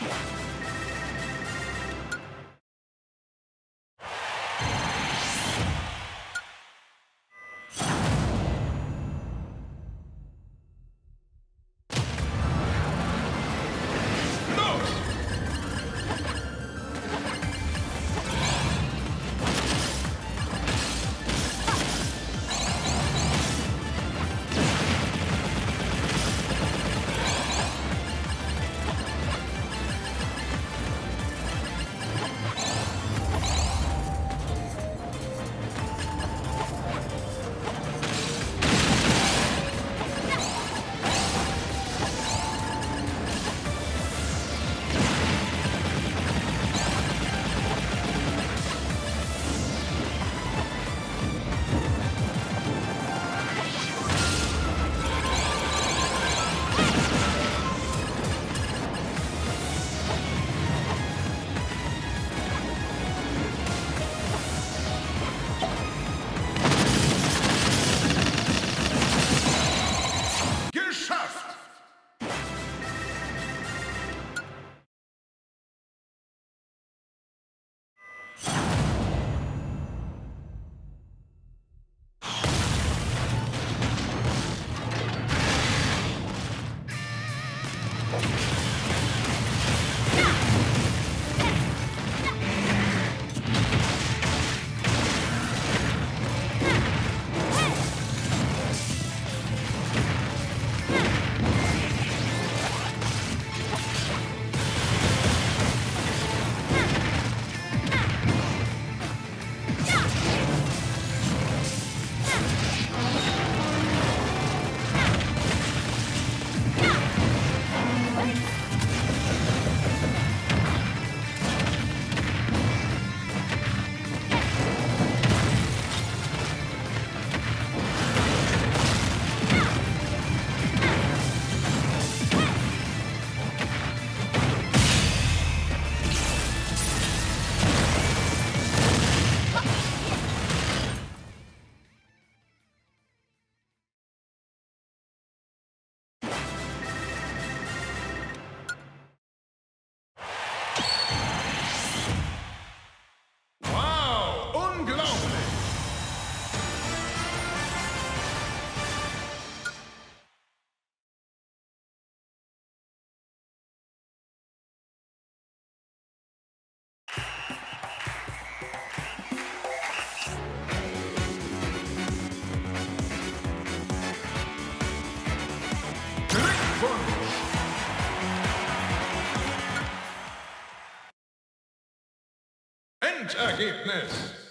Yeah. Entergebnis.